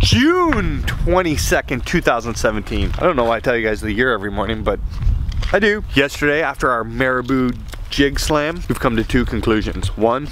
June 22nd, 2017. I don't know why I tell you guys the year every morning, but I do. Yesterday, after our Marabou jig slam, we've come to two conclusions. One,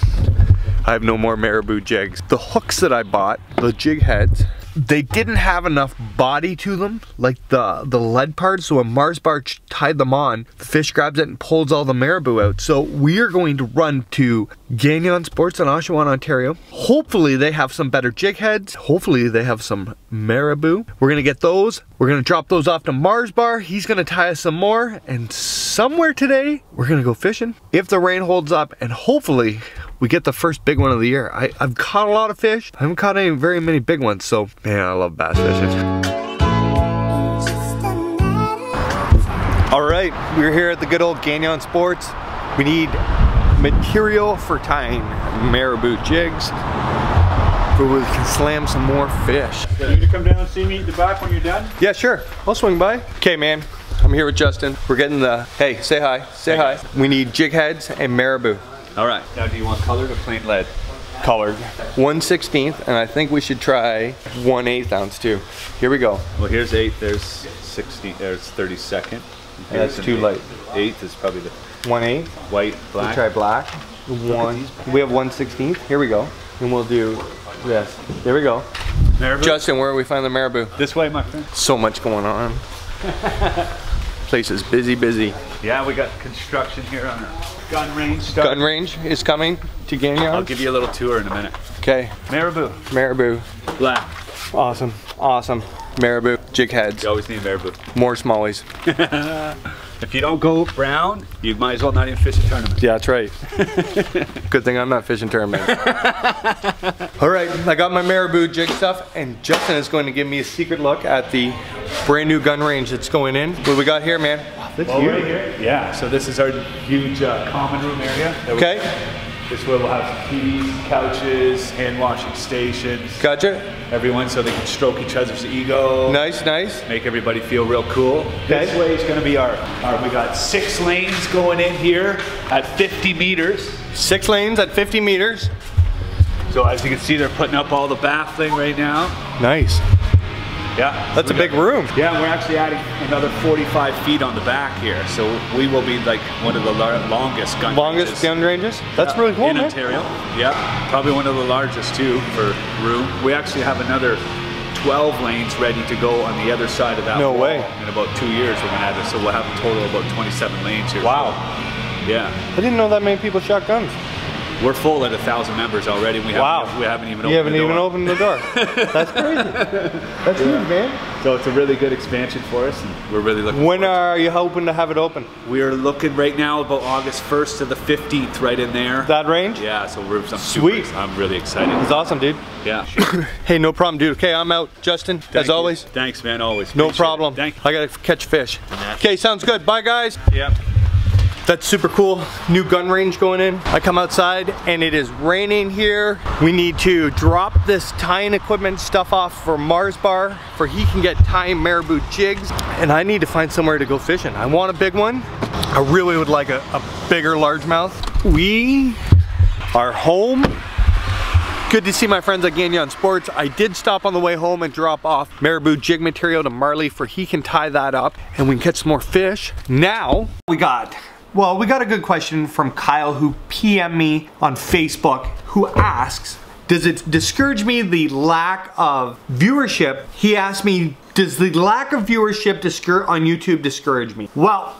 I have no more Marabou jigs. The hooks that I bought, the jig heads, they didn't have enough body to them, like the, the lead part, so when Mars Bar tied them on, the fish grabs it and pulls all the marabou out. So we are going to run to Gagnon Sports in Oshawa, Ontario. Hopefully they have some better jig heads. Hopefully they have some marabou. We're gonna get those. We're gonna drop those off to Mars Bar. He's gonna tie us some more. And somewhere today, we're gonna go fishing. If the rain holds up and hopefully we get the first big one of the year. I, have caught a lot of fish. I haven't caught any very many big ones, so man, I love bass fishing. All right, we're here at the good old Gagnon Sports. We need material for tying marabou jigs so we can slam some more fish. You to come down and see me at the back when you're done? Yeah, sure. I'll swing by. Okay, man. I'm here with Justin. We're getting the, hey, say hi, say hi. We need jig heads and marabou. All right. Now, do you want colored or plain lead? Colored. 1 16th, and I think we should try 1 8th ounce too. Here we go. Well, here's 8, there's 16, there's 32nd. That's too light. 8th is probably the 1 8th. White, black. We try black. One. We have 1 16th. Here we go. And we'll do this. There we go. Marabou? Justin, where are we find the marabou? This way, my friend. So much going on. Place is busy, busy. Yeah, we got construction here on our gun range. Gun range is coming to Gagnon. I'll give you a little tour in a minute. Okay. Marabou. Marabou. Black. Awesome. Awesome. Marabou. Jig heads. You always need marabou. More smallies. if you don't go brown, you might as well not even fish a tournament. Yeah, that's right. Good thing I'm not fishing tournaments. All right, I got my marabou jig stuff, and Justin is going to give me a secret look at the brand new gun range that's going in. What we got here, man? Wow, well, right here, yeah. So this is our huge uh, common room area. Okay. This way we'll have TVs, couches, hand washing stations. Gotcha. Everyone so they can stroke each other's ego. Nice, nice. Make everybody feel real cool. Okay. This way is gonna be our, our, we got six lanes going in here at 50 meters. Six lanes at 50 meters. So as you can see, they're putting up all the baffling right now. Nice. Yeah. That's a big room. Yeah, we're actually adding another 45 feet on the back here. So we will be like one of the longest gun ranges. Longest ranges. gun ranges? That's yeah. really cool, In man. Ontario. Yeah, probably one of the largest too for room. We actually have another 12 lanes ready to go on the other side of that No way. In about two years we're gonna add this. So we'll have a total of about 27 lanes here. Wow. Yeah. I didn't know that many people shot guns. We're full at a thousand members already. We wow. haven't, we haven't even you opened haven't the even opened the door. That's crazy. That's yeah. huge, man. So it's a really good expansion for us, and we're really looking. When are you hoping to have it open? We are looking right now about August 1st to the 15th, right in there. That range? Yeah. So we're I'm sweet. Super, I'm really excited. It's awesome, dude. Yeah. hey, no problem, dude. Okay, I'm out, Justin. Thank as you. always. Thanks, man. Always. No problem. Thank. I gotta catch fish. Okay, sounds good. Bye, guys. Yep. That's super cool. New gun range going in. I come outside and it is raining here. We need to drop this tying equipment stuff off for Mars Bar for he can get tying marabou jigs. And I need to find somewhere to go fishing. I want a big one. I really would like a, a bigger largemouth. We are home. Good to see my friends at Gagnon Sports. I did stop on the way home and drop off marabou jig material to Marley for he can tie that up and we can catch some more fish. Now, we got well, we got a good question from Kyle who PM'd me on Facebook who asks, does it discourage me the lack of viewership? He asked me, does the lack of viewership on YouTube discourage me? Well,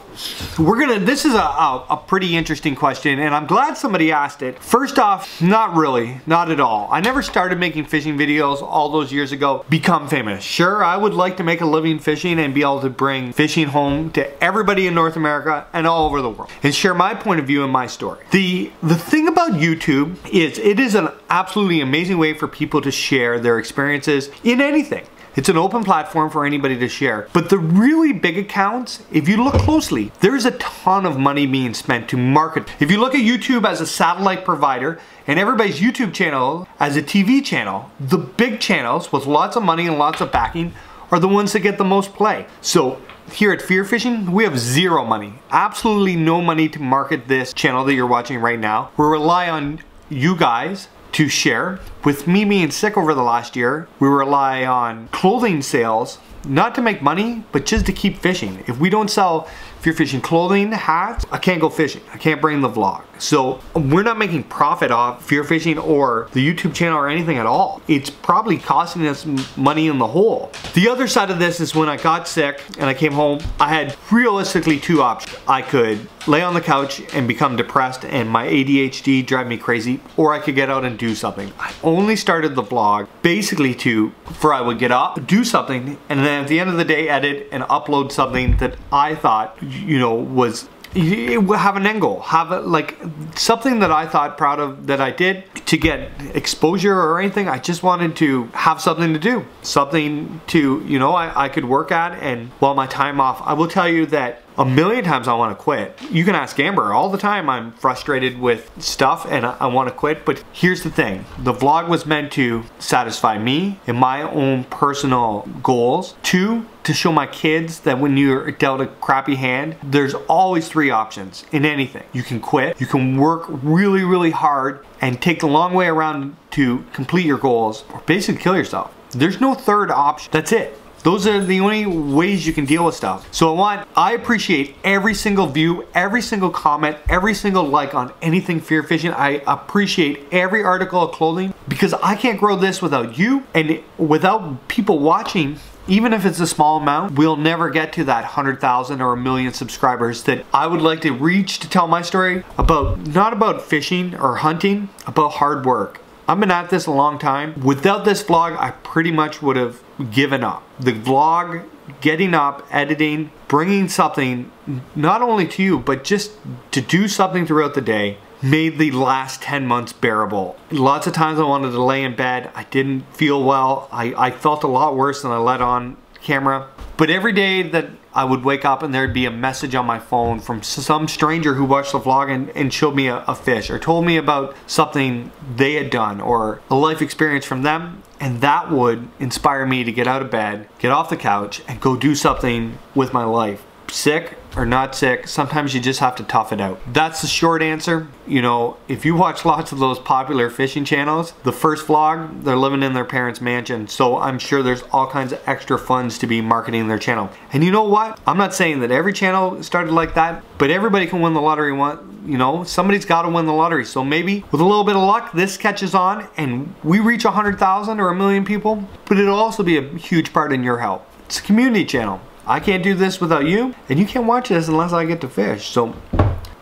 we're gonna, this is a, a, a, pretty interesting question and I'm glad somebody asked it. First off, not really, not at all. I never started making fishing videos all those years ago, become famous. Sure, I would like to make a living fishing and be able to bring fishing home to everybody in North America and all over the world and share my point of view and my story. The, the thing about YouTube is it is an absolutely amazing way for people to share their experiences in anything. It's an open platform for anybody to share. But the really big accounts, if you look closely, there's a ton of money being spent to market. If you look at YouTube as a satellite provider and everybody's YouTube channel as a TV channel, the big channels with lots of money and lots of backing are the ones that get the most play. So here at Fear Fishing, we have zero money. Absolutely no money to market this channel that you're watching right now. We rely on you guys to share. With me being sick over the last year, we rely on clothing sales not to make money, but just to keep fishing. If we don't sell if you're fishing clothing, hats, I can't go fishing. I can't bring the vlog. So we're not making profit off fear fishing or the YouTube channel or anything at all. It's probably costing us money in the hole. The other side of this is when I got sick and I came home, I had realistically two options. I could lay on the couch and become depressed and my ADHD drive me crazy, or I could get out and do something. I only started the vlog basically to, for I would get up, do something, and then at the end of the day edit and upload something that I thought you know, was have an angle, have a, like something that I thought proud of that I did to get exposure or anything. I just wanted to have something to do, something to, you know, I, I could work at and while my time off, I will tell you that a million times I want to quit. You can ask Amber all the time I'm frustrated with stuff and I, I want to quit, but here's the thing. The vlog was meant to satisfy me and my own personal goals. Two, to show my kids that when you're dealt a crappy hand, there's always three options in anything. You can quit, you can work really, really hard and take the long way around to complete your goals or basically kill yourself. There's no third option. That's it. Those are the only ways you can deal with stuff. So I want, I appreciate every single view, every single comment, every single like on anything fear fishing. I appreciate every article of clothing because I can't grow this without you and without people watching even if it's a small amount, we'll never get to that 100,000 or a million subscribers that I would like to reach to tell my story about, not about fishing or hunting, about hard work. I've been at this a long time. Without this vlog, I pretty much would have given up. The vlog, getting up, editing, bringing something not only to you, but just to do something throughout the day made the last 10 months bearable. Lots of times I wanted to lay in bed. I didn't feel well. I, I felt a lot worse than I let on camera. But every day that I would wake up and there'd be a message on my phone from some stranger who watched the vlog and, and showed me a, a fish or told me about something they had done or a life experience from them and that would inspire me to get out of bed, get off the couch, and go do something with my life. Sick, or not sick, sometimes you just have to tough it out. That's the short answer. You know, if you watch lots of those popular fishing channels, the first vlog, they're living in their parents' mansion, so I'm sure there's all kinds of extra funds to be marketing their channel. And you know what? I'm not saying that every channel started like that, but everybody can win the lottery one. You know, somebody's got to win the lottery. So maybe with a little bit of luck, this catches on and we reach 100,000 or a million people, but it'll also be a huge part in your help. It's a community channel. I can't do this without you, and you can't watch this unless I get to fish. So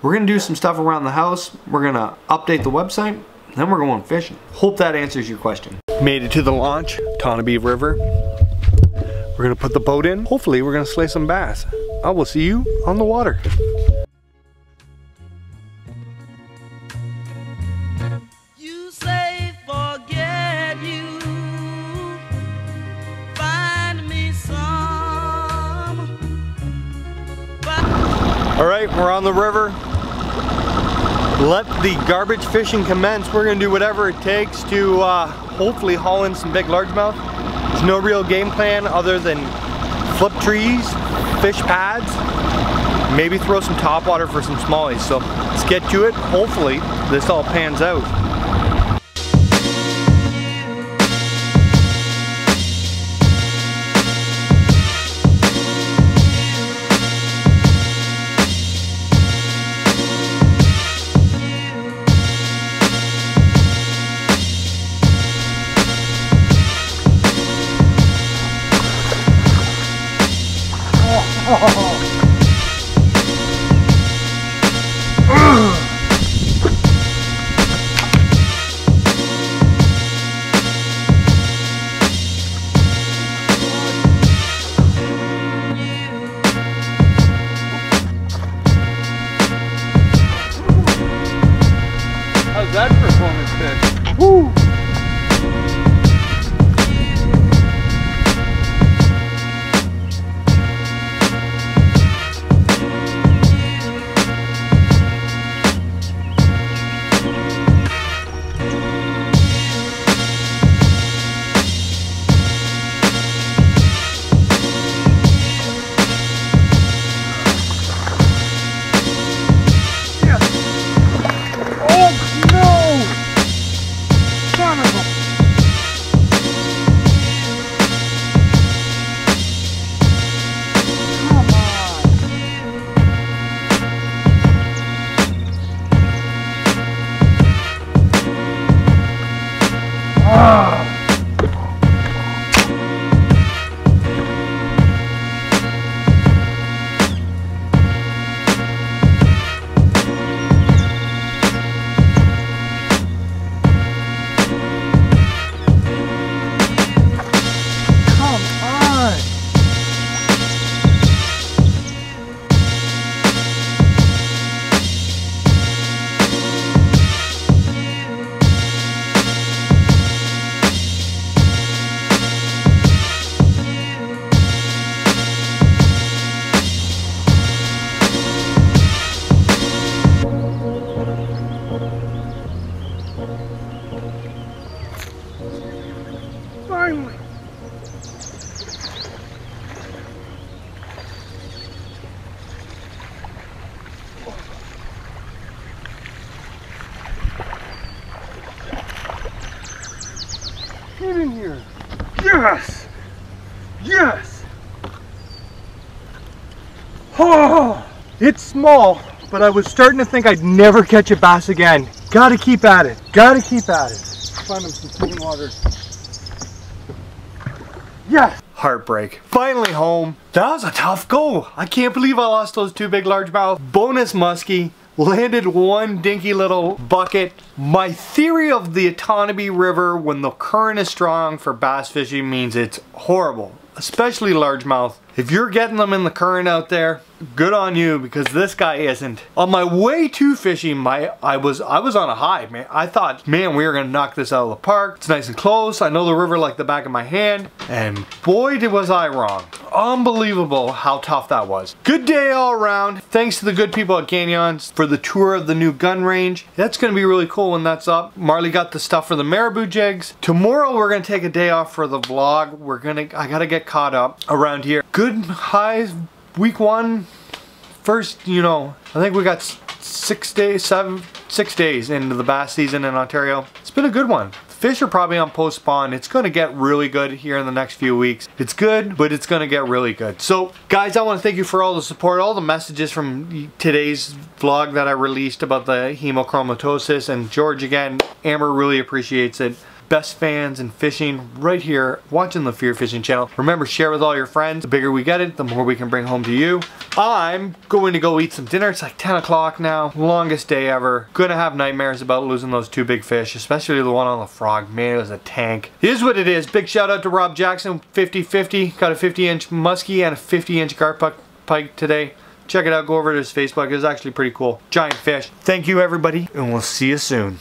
we're gonna do some stuff around the house. We're gonna update the website, then we're going fishing. Hope that answers your question. Made it to the launch, Otonabee River. We're gonna put the boat in. Hopefully we're gonna slay some bass. I will see you on the water. We're on the river. Let the garbage fishing commence. We're gonna do whatever it takes to uh, hopefully haul in some big largemouth. There's no real game plan other than flip trees, fish pads, maybe throw some topwater for some smallies. So let's get to it. Hopefully this all pans out. 哈哈哈 Yes! Yes! Oh! It's small, but I was starting to think I'd never catch a bass again. Gotta keep at it. Gotta keep at it. Find him some clean water. Yes! Heartbreak. Finally home. That was a tough go. I can't believe I lost those two big largemouth. Bonus muskie. Landed one dinky little bucket. My theory of the Otonabee River when the current is strong for bass fishing means it's horrible, especially largemouth. If you're getting them in the current out there, good on you because this guy isn't. On my way to fishing, my I was I was on a high, man. I thought, man, we are gonna knock this out of the park. It's nice and close. I know the river like the back of my hand. And boy, did was I wrong. Unbelievable how tough that was. Good day all around. Thanks to the good people at Gagnon for the tour of the new gun range. That's gonna be really cool when that's up. Marley got the stuff for the marabou jigs. Tomorrow we're gonna take a day off for the vlog. We're gonna I gotta get caught up around here. Good good highs week one first you know I think we got six days seven six days into the bass season in Ontario. It's been a good one. Fish are probably on post spawn it's going to get really good here in the next few weeks. It's good but it's going to get really good. So guys I want to thank you for all the support all the messages from today's vlog that I released about the hemochromatosis and George again. Amber really appreciates it best fans in fishing right here watching the Fear Fishing channel. Remember, share with all your friends. The bigger we get it, the more we can bring home to you. I'm going to go eat some dinner. It's like 10 o'clock now. Longest day ever. Gonna have nightmares about losing those two big fish, especially the one on the frog. Man, it was a tank. It is what it is. Big shout out to Rob Jackson, 50-50. Got a 50 inch muskie and a 50 inch garpike pike today. Check it out, go over to his Facebook. It's actually pretty cool. Giant fish. Thank you everybody, and we'll see you soon.